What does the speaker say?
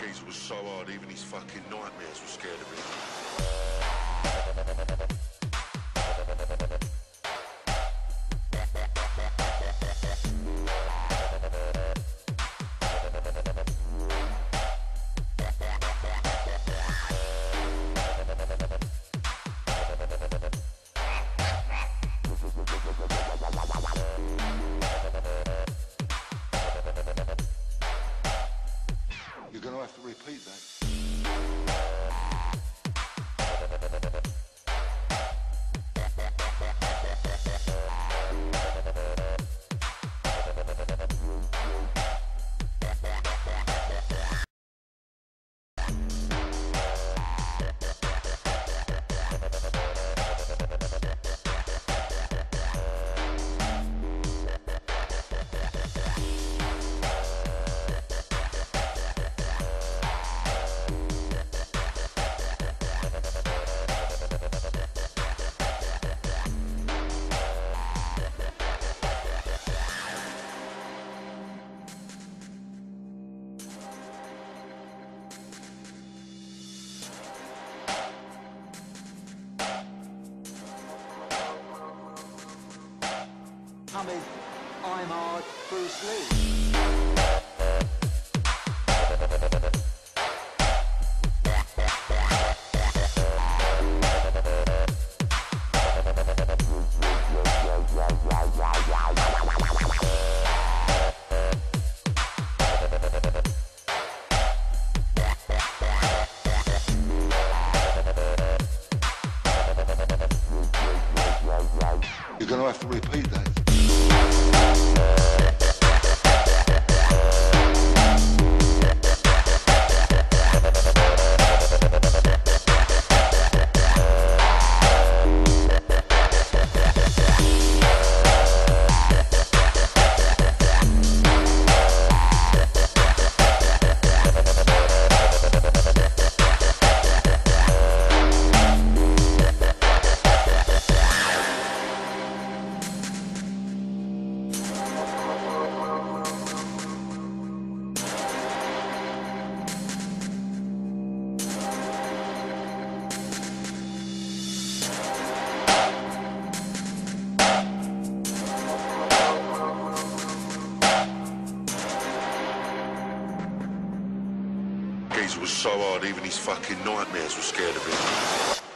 Geezer was so hard, even his fucking nightmares were scared of him. Gonna to I'm hard, Bruce Lee. You're gonna have to repeat that. Was so hard, even his fucking nightmares were scared of him.